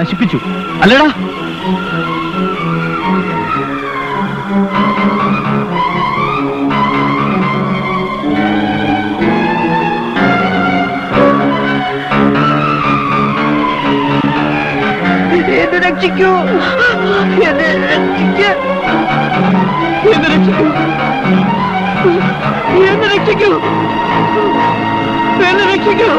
നശിപ്പിച്ചു. അല്ലേടാ. എന്നെ രക്ഷിക്കൂ. രക്ഷിക്കൂ. രക്ഷിക്കൂ. രക്ഷിക്കൂ.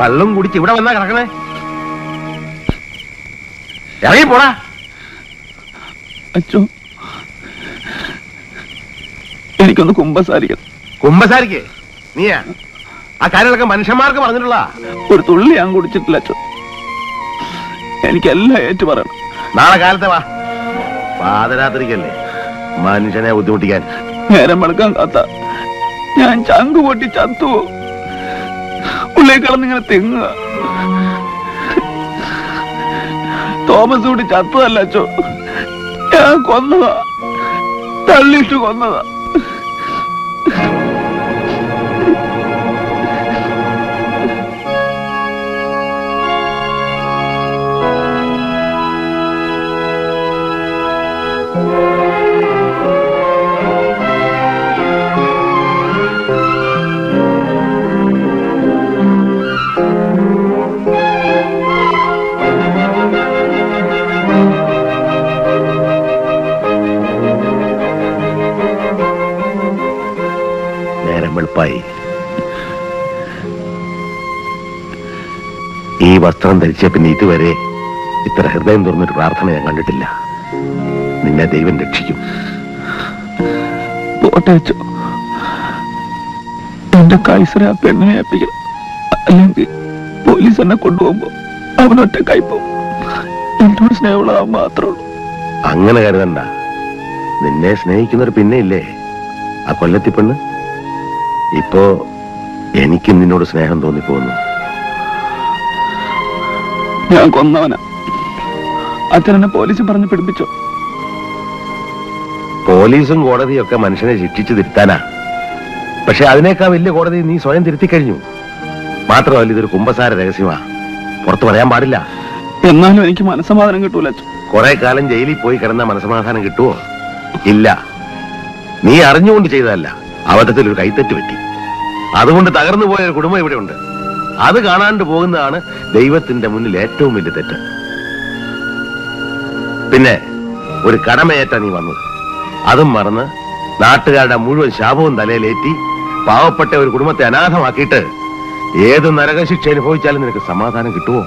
കള്ളും കുടിച്ച് ഇവിടെ വന്നാ കിടക്കണേ ഇറങ്ങി പോടാ അച്ഛോ. എനിക്കൊന്ന് കുമ്പസാരിക്കണം. കുമ്പസാരിക്ക്? നീയാ? ആ കാര്യങ്ങളൊക്കെ മനുഷ്യന്മാർക്ക് പറഞ്ഞിട്ടുള്ള ഒരു തുള്ളി ഞാൻ കുടിച്ചിട്ടില്ല അച്ഛോ. എനിക്കെല്ലാം ഏറ്റു പറയണം. നാളെ കാലത്തെ വാ. പാതരാത്രിക്കല്ലേ? മനുഷ്യനെ ബുദ്ധിമുട്ടിക്കാൻ. നേരം വെളുക്കാൻ കാത്ത. ഞാൻ ചങ്ക് പൊട്ടി ചത്തുവോ ഉള്ളിൽ കിടന്നിങ്ങനെ തെങ്ങുക. തോമസ് കൂടി ചത്തതല്ല അച്ഛോ ഞാൻ കൊന്നതാ. തള്ളിയിട്ട് കൊന്നതാ. വെളുപ്പായി ഈ വസ്ത്രം ധരിച്ച പിന്നെ ഇതുവരെ ഇത്ര ഹൃദയം തുറന്നൊരു പ്രാർത്ഥന ഞാൻ കണ്ടിട്ടില്ല. നിന്നെ ദൈവം രക്ഷിക്കും. എന്റെ കൈസറെ ആ പെണ്ണിനെ ഏൽപ്പിക്കണം. അല്ലെങ്കിൽ പോലീസ് എന്നെ കൊണ്ടുപോകുമ്പോ അവനൊറ്റ കൈപ്പോ എന്നോട് സ്നേഹമുള്ളതാവും മാത്രമുള്ളൂ അങ്ങനെ കരുതണ്ട. നിന്നെ സ്നേഹിക്കുന്നവർ പിന്നെ ഇല്ലേ ആ കൊല്ലത്തി പെണ്ണ്? ഇപ്പോ എനിക്കും നിന്നോട് സ്നേഹം തോന്നിപ്പോന്നു ഞാൻ കൊന്നവനാ. അച്ഛനെന്നെ പോലീസ് പറഞ്ഞു പിടിപ്പിച്ചോ. പോലീസും കോടതിയും ഒക്കെ മനുഷ്യനെ ശിക്ഷിച്ചു തിരുത്താനാ. പക്ഷെ അതിനേക്കാൾ വലിയ കോടതി നീ സ്വയം തിരുത്തി കഴിഞ്ഞു. മാത്രമല്ല ഇതൊരു കുമ്പസാര രഹസ്യമാ. പുറത്തു പറയാൻ പാടില്ല. എന്നാലും എനിക്ക് മനസ്സമാധാനം കിട്ടൂല കുറെ കാലം ജയിലിൽ പോയി കിടന്ന മനസ്സമാധാനം കിട്ടുമോ ഇല്ല. നീ അറിഞ്ഞുകൊണ്ട് ചെയ്തതല്ല. അബദ്ധത്തിൽ ഒരു കൈത്തെറ്റ് പറ്റി. അതുകൊണ്ട് തകർന്നു പോയ ഒരു കുടുംബം ഇവിടെ ഉണ്ട് അത് കാണാണ്ട് പോകുന്നതാണ് ദൈവത്തിന്റെ മുന്നിൽ ഏറ്റവും വലിയ തെറ്റ്. പിന്നെ ഒരു കടമയേറ്റ നീ വന്നത്. അതും മറന്ന് നാട്ടുകാരുടെ മുഴുവൻ ശാപവും തലയിലേറ്റി പാവപ്പെട്ട ഒരു കുടുംബത്തെ അനാഥമാക്കിയിട്ട് ഏത് നരകശിക്ഷ അനുഭവിച്ചാലും നിനക്ക് സമാധാനം കിട്ടുമോ?